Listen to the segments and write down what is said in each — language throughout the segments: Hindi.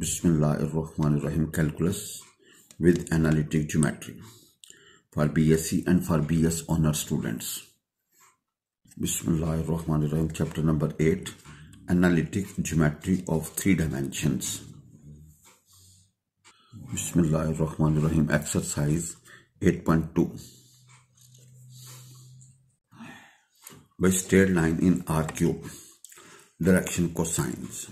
Bismillahirrahmanirrahim. Calculus with analytic geometry for BSc and for BS honor students. Bismillahirrahmanirrahim. Chapter number 8 analytic geometry of three dimensions. Bismillahirrahmanirrahim. Exercise 8.2 by straight line in R cube direction cosines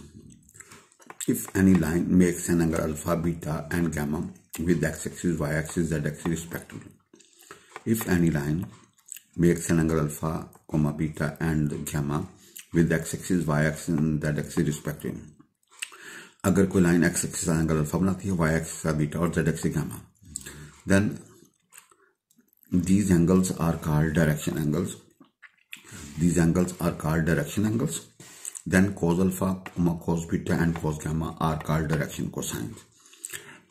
if any line makes an angle alpha, beta and gamma with x-axis, y-axis, z-axis respectively. If any line makes an angle alpha, comma, beta and gamma with x-axis, y-axis and z-axis respectively. अगर कोई लाइन एक्स एक्सिस का एंगल अल्फा बनाती है वाई एक्सिस का बीटा और Z axis gamma then these angles are called direction angles these angles are called direction angles Then cos alpha, cos beta and cos gamma are called direction cosines.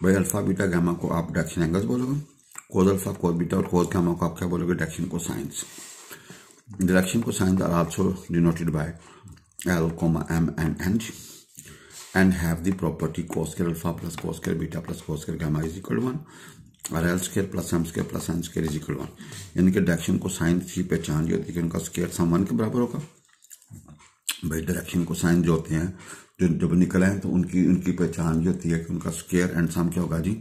भाई अल्फ़ा बीटा गामा को आप डायरेक्शन एंगल्स बोलोगे? कोज अल्फ़ा कोज बीटा और कोज गामा को आप क्या बोलोगे? Direction cosines sines are also denoted by L, M and N and have the property cos square alpha plus cos square beta plus cos square gamma is equal to 1 और L square plus M square plus N square is equal one कि डायरेक्शन को साइन की पहचान जो होती है उनका स्केयर सम वन के बराबर होगा। भाई डायरेक्शन को साइन जो होते हैं, जो जब निकल आए तो उनकी उनकी पहचान जो होती है कि उनका स्केयर एंड सम क्या होगा जी?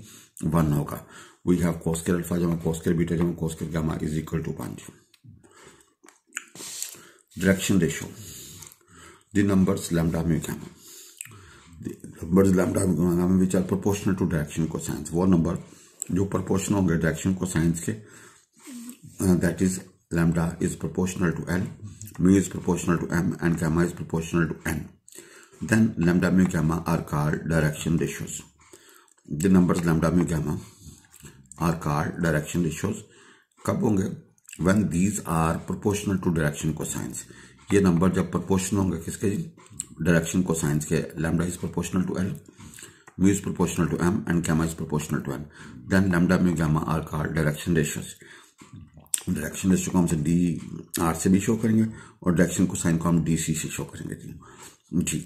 वन होगा। We have cos square alpha जमा कोस्केर बीटा जमा cos square gamma is equal to one direction ratio the numbers lambda mu gamma numbers lambda gamma which are proportional to direction cosines वो नंबर जो प्रोपोर्शनल होंगे डायरेक्शन को साइंस के that is lambda is proportional to L mu is proportional to m and gamma is proportional to n. Then lambda mu gamma are called direction ratios. The numbers lambda mu gamma are called direction ratios. कब होंगे when these are proportional to direction cosines. ये नंबर जब proportional होंगे किसके जी direction cosines के lambda is proportional to L mu is proportional to m and gamma is proportional to n. Then lambda mu gamma are called direction ratios. Direction ratio को हम से डी आर से भी शो करेंगे और डायरेक्शन को साइन को हम डी सी से शो करेंगे, जी। जी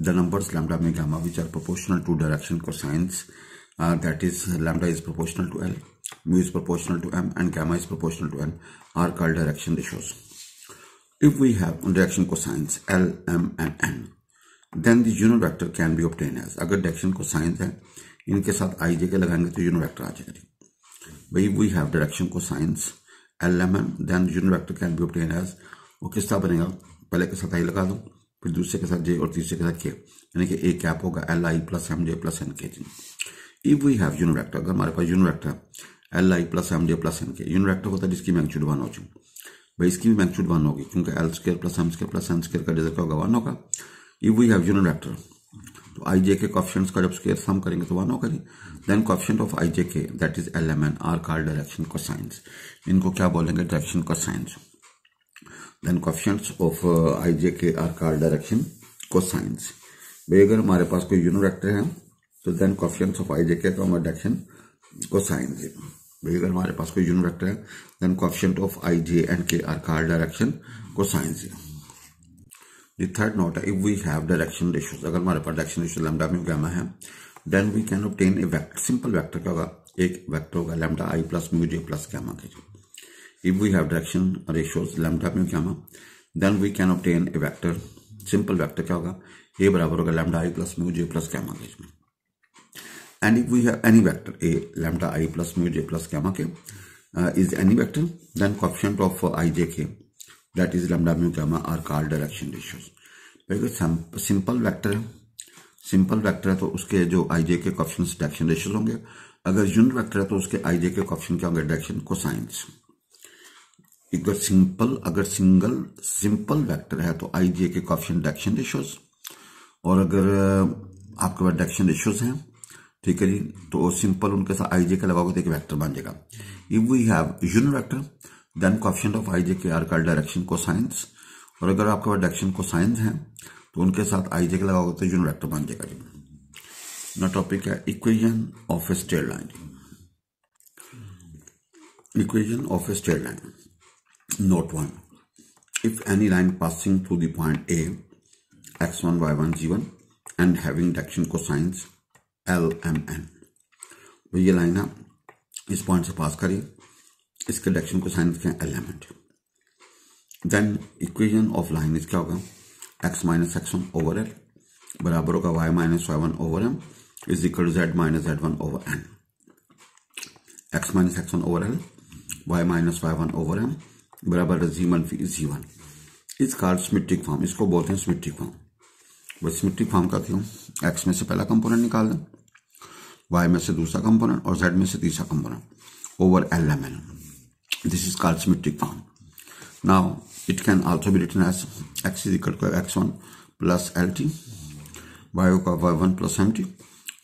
द नंबर्स लैमडा में gamma which are proportional to direction cosines that is lambda is proportional to L mu is proportional to M and gamma is proportional to N are called direction ratios if we have direction cosines L M and N then the unit vector can be obtain as अगर डायरेक्शन को साइंस है, इनके साथ आई जगह लगाएँगे तो यूनिट वेक्टर आ जाएगा भाई we have direction cosines L M N then unit vector can be obtain as वो किस तरह बनेगा पहले के साथ आई लगा दो फिर दूसरे के साथ जे और तीसरे के साथ के यानी कि ए कैप होगा L I plus M J plus N K ji if we have unit vector अगर हमारे पास unit vector L I plus M J plus N K unit vector होता है जिसकी मैग्नीट्यूड वन हो चुकी भाई इसकी भी मैग्नीट्यूड वन होगी क्योंकि L square plus M square plus N square का क्या होगा वन होगा if we have unit vector तो आई जे के कॉफिशंस का जब स्केयर सम करेंगे तो वन होगा जी then coefficient of I J K that is L M N are called direction cosines इनको क्या बोलेंगे? Direction cosines then coefficients of I J K are called direction cosines भाई, अगर हमारे पास कोई यूनिट वेक्टर है तो then coefficients of I J K हमारे डायरेक्शन को साइंस भाई, अगर हमारे पास कोई यूनिट वेक्टर है then coefficient of I J and K are called direction cosines The third note, if we have direction ratios, अगर हमारे पास direction ratio lambda में gamma है, then we can obtain a vector, simple vector क्या होगा? एक vector होगा lambda i plus mu j plus gamma के If we have direction ratios lambda mu gamma, then we can obtain a vector, simple vector क्या होगा? a बराबर होगा lambda i plus mu j plus gamma के And if we have any vector a lambda i plus mu j plus gamma के uh, any vector, then coefficient of uh, i j k that is lambda mu gamma are called direction ratios. बिल्कुल सिंपल वेक्टर है। सिंपल वेक्टर है तो उसके जो आई जे के क्वेश्चन डायरेक्शन रेशियोज होंगे। अगर यूनिट वेक्टर है तो उसके आई जे के क्वेश्चन क्या होंगे? डायरेक्शन को साइंस अगर सिंपल अगर सिंगल सिंपल वेक्टर है तो आई जे के क्वेश्चन डायरेक्शन रेशियोज और अगर आपके पास डायरेक्शन रेशियोज हैं, ठीक है जी तो सिंपल उनके साथ आई जे के लगाओगे तो एक वेक्टर बन जाएगा। If we have unit vector then question of I J K are called direction cosines और अगर आपके पास डायरेक्शन को साइंस है तो उनके साथ आई जे के लगाओगे तो यूनिट वेक्टर बन जाएगा जी। ना टॉपिक है equation of a straight line equation of a straight line note one if any line passing through the point A X one Y one Z one and having direction cosines L M N ये लाइन है, इस पॉइंट से पास करिए। इसके डायरेक्शन को साइन क्या element then equation of line इस क्या होगा? X minus X one over L बराबर होगा Y minus Y one over M is equal to Z minus Z one over N X minus X one over L Y minus Y one over M बराबर Z one Z one is called symmetric form इसको बोलते हैं स्मिट्रिक फॉर्म वो स्मिट्रिक फॉर्म का क्यों? एक्स में से पहला कंपोनेंट निकाल दें। वाई में से दूसरा कंपोनेंट और जेड में से तीसरा component over L M N called symmetric form now it can also be written as X is equal to X one plus L T Y होगा Y one plus M T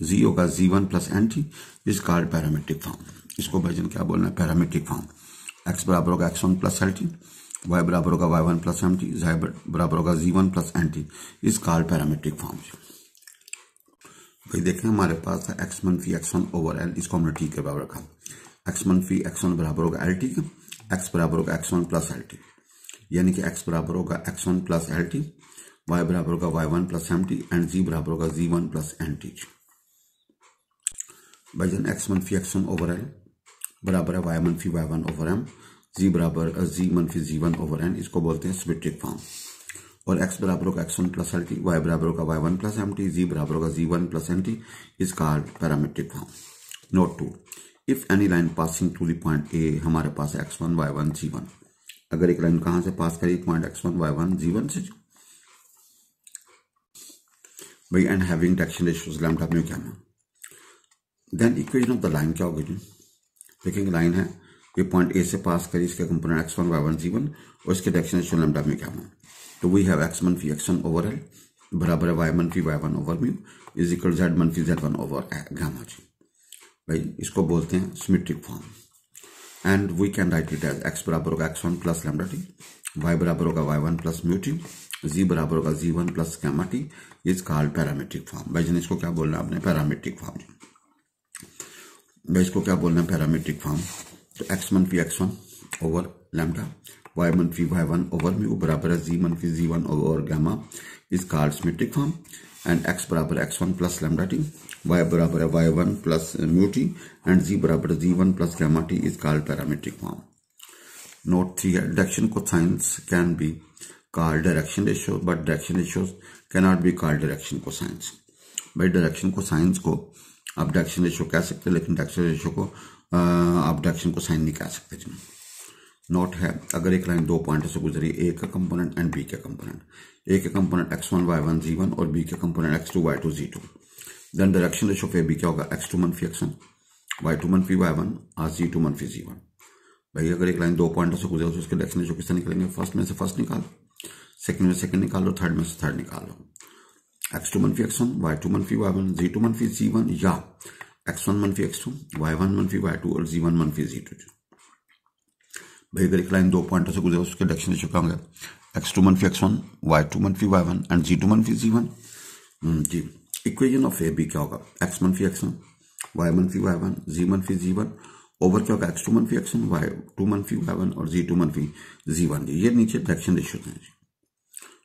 Z होगा Z one plus N T is called इसको भजन क्या बोलना है? पैरामेट्रिक फॉर्म एक्स बराबर होगा X one plus L T Y बराबर होगा Y one plus M T Z बराबर होगा Z one plus N T is called parametric form भाई देखें हमारे पास है एक्स वन फ़ी एक्स वन ओवर एल इसको हमने टी के बराबर रखा। एक्स वन फ़ी एक्स वन बराबर होगा एल टी का एक्स बराबर होगा X one plus L T यानी कि एक्स बराबर होगा X one plus L T Y बराबर होगा Y one plus M T and Z बराबर होगा Z one plus N T भाईजान एक्स वन फ़ी एक्स वन ओवर एल बराबर है वाई वन फ़ी Y one over M Z बराबर जी वन फ़ी जी वन ओवर एन इसको बोलते हैं सिमेट्रिक फॉर्म और x बराबर होगा X one plus L T Y बराबर होगा Y one plus M T Z बराबर होगा Z one plus N T called parametric form note two if any line passing to the point A हमारे पास X one Y one Z one अगर एक लाइन कहाँ से पास करेगी point X one Y one Z one से? भाई and having direction ratios lambda mu क्या then equation of the line क्या होगी जी? देखेंगे लाइन है, ये पॉइंट ए से पास करी, इसके component X one Y one Z one और इसके डायरेक्शन रेशियो लैम्डा म्यू क्या तो वी हैव एक्स वन फ़ी एक्स वन ओवर एल बराबर है Y one fee Y one over mu is equal Z one fee Z one over gamma जी भाई, इसको बोलते हैं symmetric form and we can write it as X बराबर होगा X one plus lambda T Y बराबर होगा Y one plus mu T Z बराबर होगा Z one plus gamma T is called parametric form भाई जन इसको क्या बोलना है? आपने पैरामेट्रिक फॉर्म भाई, इसको क्या बोलना है? पैरामेट्रिक फॉर्म तो एक्स वन फ़ी X one over lambda Y one फ़ी वाई वन ओवर म्यू बराबर है Z one fee Z one over gamma is called symmetric form and X बराबर X one plus lambda T Y बराबर है Y one plus mu T and Z बराबर Z one plus gamma T is called parametric form note three है direction cosines can be called direction ratio, but direction ratios cannot be called direction cosines. भाई डायरेक्शन को साइंस को आप डायरेक्शन रेशियो कह सकते हैं, लेकिन डायरेक्शन रेशियो को आप डायरेक्शन को साइन नहीं कह सकते जी। नोट है अगर एक लाइन दो पॉइंट से गुजरी ए का कंपोनेंट एंड बी का कंपोनेंट ए के component X one Y one Z one और बी का component X two Y two Z two then direction ratio पे बी क्या होगा? एक्स टू मनफी एक्स वन वाई टू मनफी Y one are Z two मनफी जी वन भाई, अगर एक लाइन दो पॉइंट से गुजरे तो उसके डायरेक्शन रेशियो किससे निकलेंगे? फ़र्स्ट में से फ़र्स्ट निकालो। सेकंड में सेकंड निकाल थर्ड में से थर्ड निकाल एक्स टू मनफी एक्स वन वाई टू मनफी वाई वन जी टू मनफी जी वन या एक्स वन मनफी एक्स टू वाई वन मनफी वाई टू और जी वन मनफी जी टू अगर एक लाइन दो पॉइंट से गुजरे उसके डायरेक्शन रेशियो क्या होंगे एक्स टू मनफी एक्स वन वाई टू मनफी Y one and Z two मनफी जी वन जी। इक्वेशन ऑफ़ ए बी क्या होगा? एक्स मनफी एक्स वन वाई मनफी वाई वन जी मनफी जी वन ओवर क्या होगा? एक्स टू मनफी एक्स वन वाई टू मनफी वाई वन और जी टू मनफी जी वन ये नीचे डायरेक्शन रेशियो हैं जी।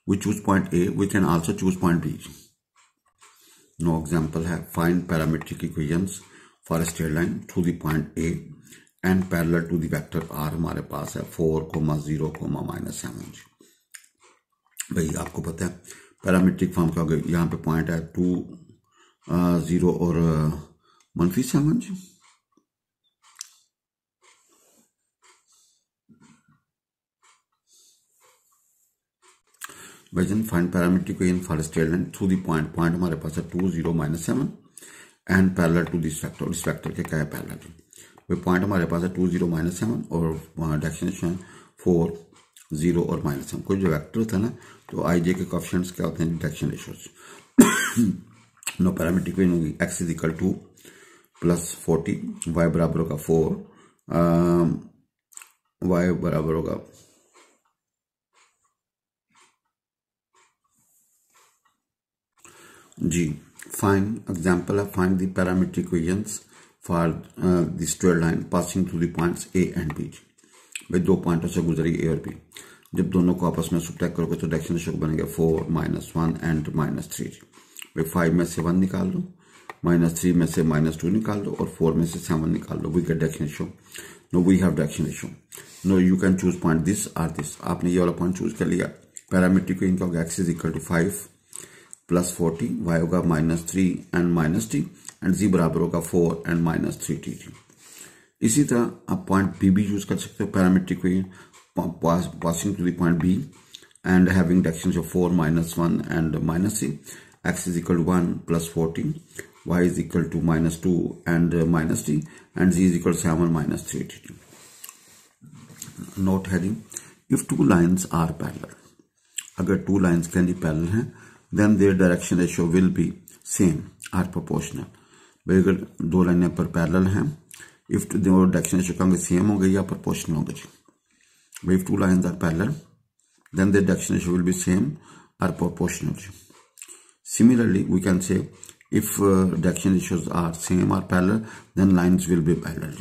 We choose point A, we can also choose point B. No example है। Find parametric equations for a straight line to the point A. and parallel to vector R हमारे पास है four comma zero comma minus seven जी भाई, आपको पता है पैरामीट्रिक फॉर्म क्या हो गया? यहाँ पे पॉइंट है टू ज़ीरो और मनफी सेवन जी parametric equation for a straight line through the point point हमारे पास है two zero minus seven and parallel to this vector इस वेक्टर के क्या है पैरेलल वे पॉइंट हमारे पास है टू ज़ीरो माइनस सेवन और है फोर ज़ीरो और माइनस सेवन कोई जो वैक्टर है ना तो आई जे के कॉफिशंट्स क्या होते हैं? Direction ratios no parametric equation होगी। X is equal to plus forty y बराबर होगा फोर वाई बराबर होगा जी फाइन एग्ज़ाम्पल है find the parametric equations for the straight line passing through the points A and B भाई, दो पॉइंटों से गुजरी ए और बी जब दोनों को आपस में सुब्ट्रैक्ट करोगे तो डायरेक्शन रेशियो बनेगा four minus one and minus three भाई फाइव में से वन निकाल लो माइनस थ्री में से माइनस टू निकाल दो और फोर में से सेवन निकाल दो। We get direction ratio no we have direction ratio no you can choose point this or this आपने ये वाला पॉइंट चूज़ कर लिया। पैरामीट्रिक इनका होगा x is equal to five plus forty y होगा minus three and minus t and z बराबर होगा four and minus three t t इसी तरह आप पॉइंट बी भी यूज़ कर सकते हो parametric passing to point B and having direction of four minus one and minus c x is equal one plus fourteen y is equal to minus two and minus t and z is equal seven minus three t t note hearing if two lines are parallel अगर टू लाइन्स कैन भी पैरल हैं then their direction ratio will be same or proportional भाई अगर दो लाइनें पर पैरेलल हैं इफ़ दो डायरेक्शन रेशियो होंगे सेम होंगे या प्रोपोर्शनल होंगे जी भाई if two lines are parallel then the direction ratio will be same or proportional. Similarly, we can say if uh, direction ratios are same or parallel, then lines will be parallel.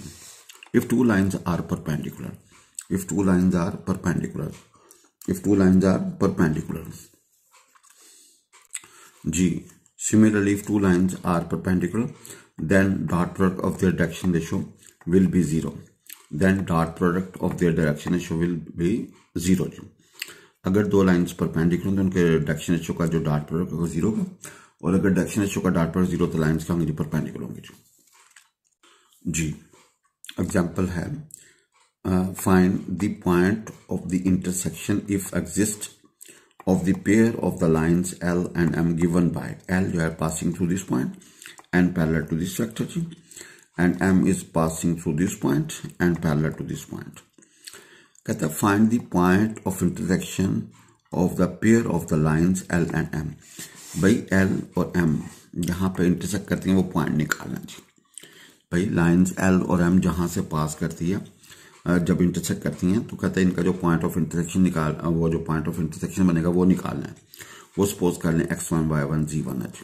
If two lines are perpendicular, if two lines are perpendicular, if two lines are perpendicular. G. Similarly, if two lines are perpendicular, then dot product of their direction ratio will be zero. Then dot product of their direction ratio will be zero. अगर दो लाइंस परपेंडिकुलर तो उनके डायरेक्शन एचओ का जो डार्ट प्रोडक्ट होगा ज़ीरो का और अगर डायरेक्शन एचओ का डार्ट प्रोडक्ट ज़ीरो तो लाइंस क्या होंगे परपेंडिकुलर होंगे जी एग्ज़ाम्पल है find the point of the intersection if exist of the pair of the lines L and M given by L you are passing through this point and parallel to this vector and M is passing through this point and parallel to this point कहता है find the point of intersection of the pair of the lines L and M भाई एल और एम जहां पे इंटरसेक्ट करती हैं वो पॉइंट निकालना जी भाई लाइंस एल और एम जहां से पास करती है जब इंटरसेक्ट करती हैं तो कहते हैं इनका जो पॉइंट ऑफ़ इंटरसेक्शन निकाल वो जो पॉइंट ऑफ़ इंटरसेक्शन बनेगा, वो निकालना है। वो सपोज़ कर लें x one y one z one H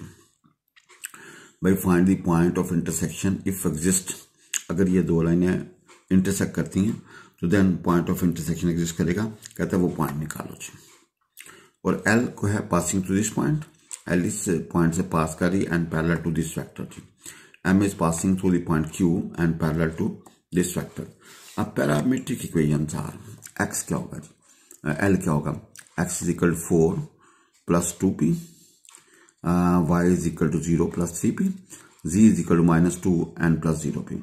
भाई find the point of intersection if exist अगर ये दो लाइनें इंटरसेक्ट करती हैं तो then point of intersection exist करेगा, कहता है वो पॉइंट निकालो जी। और एल को है passing to this point L इस पॉइंट से पास करी and parallel to this vector ji. M is passing through the point Q and parallel to this vector अब पैरामीट्रिक इक्वेशन आर एक्स क्या होगा? जी एल क्या होगा? X is equal four plus two p y is equal to zero plus three p z is equal to minus two n plus zero p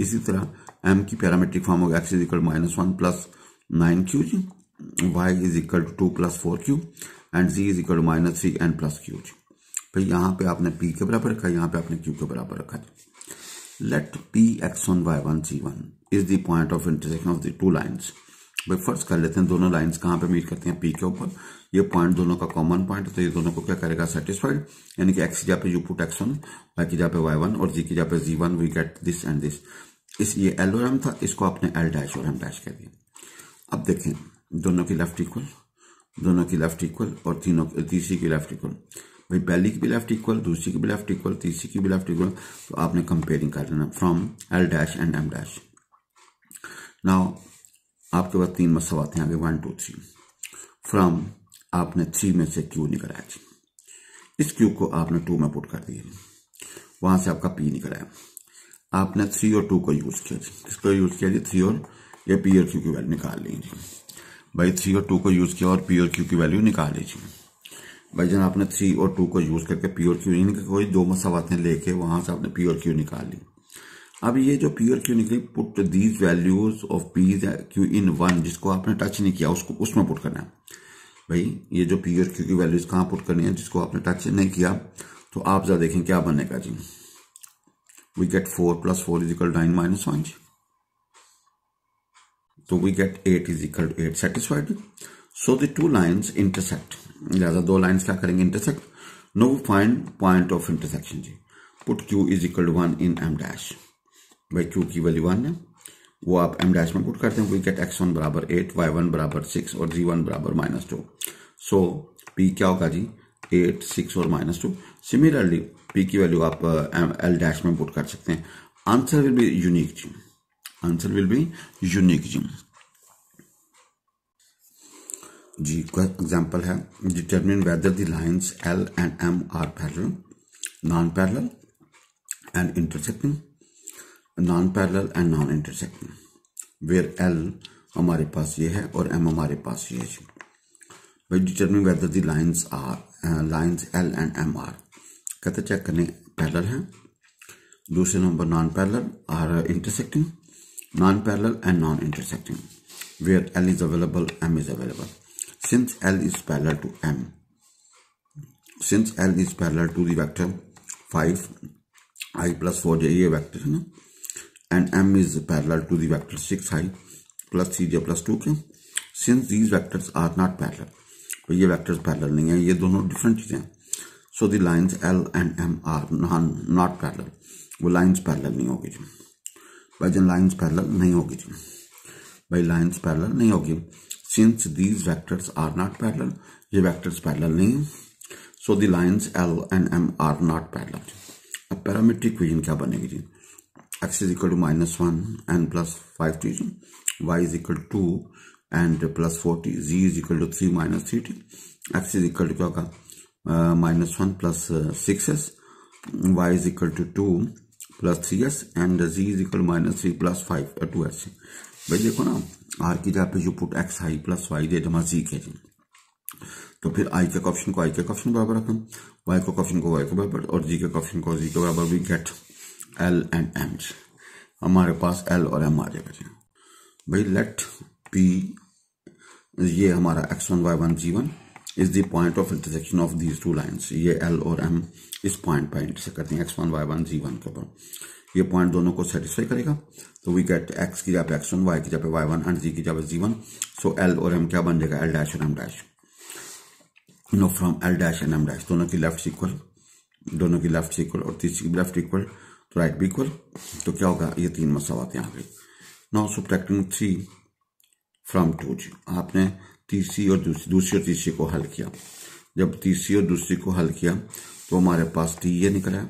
इसी तरह एम की पैरामेट्रिक फॉर्म होगा x is equal minus one plus nine q ji y is equal to two plus four q and z is equal to minus three n plus q जी भाई, यहाँ पे आपने पी के बराबर रखा, यहाँ पे आपने क्यू के बराबर रखा। जी let P x one y one c one is the point of intersection of the two lines भाई फ़र्स्ट कर लेते हैं दोनों लाइंस कहाँ पे मीट करते हैं? पी के ऊपर। ये पॉइंट दोनों का कॉमन पॉइंट है तो ये दोनों को क्या करेगा? सेटिस्फाइड यानी कि एक्स की पे you put x one y की जगह पे वाई वन और जी की जगह पे z one we get this and this इस ये एल और एम था, इसको आपने एल डैश और एम डैश कह दिया। अब देखें, दोनों की लेफ़्ट इक्वल दोनों की लेफ़्ट इक्वल और तीनों तीसरी की लेफ़्ट इक्वल भाई, पहली की भी लेफ़्ट इक्वल दूसरी की भी लेफ़्ट इक्वल तीसरी की भी लेफ़्ट इक्वल तो आपने कंपेयरिंग कर लेना from L dash and M dash now आपके पास तीन मसवाते हैं आगे वन टू थ्री फ्रॉम आपने थ्री में से क्यू निकला जी. इस क्यू को आपने टू में पुट कर दिया वहाँ से आपका पी निकला है. आपने थ्री और टू को यूज़ किया, जी. किसको यूज़ किया, जी? थ्री और ये पी और क्यू की वैल्यू निकाल लीजिए भाई थ्री और टू को यूज़ किया और पी और क्यू की वैल्यू निकाल लीजिए भाई जन आपने थ्री और टू को यूज़ करके पी और क्यू इनके कोई दो मसावातें लेके वहाँ से आपने पी और क्यू निकाल ली. अब ये जो पी और क्यू निकली? Put these values of P Q in one जिसको आपने टच नहीं किया, उसको, उसमें पुट करना है। भाई, ये जो पी और क्यू की वैल्यूज़ कहाँ पुट करनी है, जिसको आपने टच नहीं किया तो आप जरा देखें क्या बनेगा जी। We get four plus four is equal nine minus one जी। तो we get eight is equal to eight satisfied so the two lines intersect लिहाजा दो लाइन्स क्या करेंगे? Intersect no find point of intersection ji. Put q is equal one in M dash भाई, q की वैल्यू 1 है। वो आप एम डैश में पुट करते हैं वी गेट x1 बराबर 8 y1 बराबर 6 और g1 बराबर माइनस टू सो p क्या होगा जी? 8 6 और माइनस टू सिमिलरली पी की वैल्यू आप एल डैश में पुट कर सकते हैं। आंसर विल बी यूनिक जी। आंसर विल बी यूनिक जी। जी एग्जांपल है? Determine whether the lines L and M are parallel non parallel and intersecting non parallel and non intersecting where L हमारे पास ये है और एम हमारे पास ये है। भाई determine whether the lines are lines L and M are कहते चेक करने पैरेलल हैं। दूसरे number non parallel are intersecting non parallel and non intersecting where L is available M is available since L is parallel to M, since L is parallel to the vector 5 i plus 4j ये vector है ना and m is parallel to the vector 6 i, plus 3j plus 2k since these vectors are not parallel तो ये वेक्टर्स पैरेलल नहीं है, ये दोनों डिफरेंट चीज़ें हैं। So the lines L and M are not parallel वो लाइंस पैरेलल नहीं होगी जी। भाई जन लाइन्स पैरल नहीं होगी जी। भाई लाइन्स पैरल नहीं होगी। Since these vectors are not parallel ये वेक्टर्स पैरेलल नहीं है। So the lines L and M are not parallel अब पैरामीट्रिक इक्वेशन क्या बनेगी जी? X is equal to minus 1 and plus 5t y is equal to 2 and plus 4t z is equal to 3 minus 3t x is equal to क्या होगा uh, minus 1 plus uh, 6s y is equal to 2 plus 3s and z is equal to minus 3 plus 5 uh, 2s भाई देखो ना आर की जगह पे जो put x i plus y दे जमा जी के जी तो फिर आई के क्वेश्चन को आई के क्वेश्चन बराबर रखें वाई को क्वेश्चन को वाई के बराबर और जी के क्वेश्चन को जी के बराबर we get L and M हमारे पास एल और एम आ जाएगा, जी। भाई लेट पी ये हमारा x one y one z one is the point of intersection of these two lines ये एल और एम इस पॉइंट पर इंटरसेक्ट करते हैं x one y one z one के ऊपर। ये पॉइंट दोनों को सेटिस्फाई करेगा तो वी गेट एक्स की जगह पे एक्स वन वाई की जगह पे वाई वन एंड जी की जगह पे जी वन सो एल और एम क्या बन जाएगा? एल डैश और M dash no from L dash and M dash दोनों की लेफ़्ट इक्वल दोनों की लेफ़्ट इक्वल और तीसरी की लेफ़्ट इक्वल राइट भी इक्वल तो क्या होगा? ये तीन मसावत यहाँ पे now subtracting three from two जी आपने तीसरी और दूसरी दूसरी और तीसरी को हल किया। जब तीसरी और दूसरी को हल किया तो हमारे पास टी ये निकला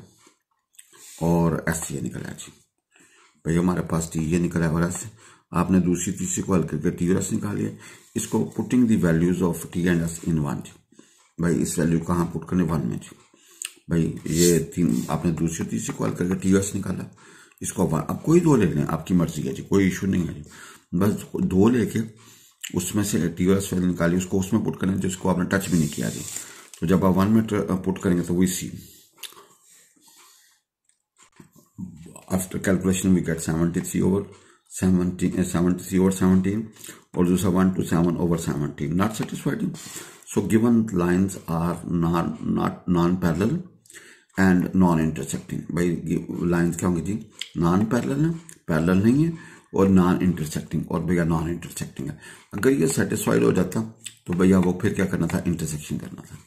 और एस ये निकला जी। भाई, हमारे पास टी ये निकला और एस आपने दूसरी, तीसरी को हल करके टी और एस निकाल लिया इसको putting the values of t and s in one जी। भाई, इस वैल्यू कहाँ पुट करने? वन में, जी। भाई ये तीन आपने दूसरी तीसरी कॉल करके टी निकाला। इसको आप अब कोई दो ले लें आपकी मर्ज़ी है जी कोई इशू नहीं है जी। बस दो लेके उसमें से टी वैल्यू निकाली उसको उसमें पुट करें जिसको आपने टच भी नहीं किया जी। तो जब आप वन में पुट करेंगे तो वही c after calculation we get 73 over 17 uh, 73 over 17 और दूसरा 1 to 7 over 17 not satisfied so given lines are non not non parallel and non intersecting भाई लाइंस क्या होंगे जी? नॉन पैरल है पैरल नहीं है, और नॉन इंटरसेक्टिंग और भैया नॉन इंटरसेक्टिंग है। अगर ये सेटिस्फाइड हो जाता तो भैया वो फिर क्या करना था? इंटरसेक्शन करना था।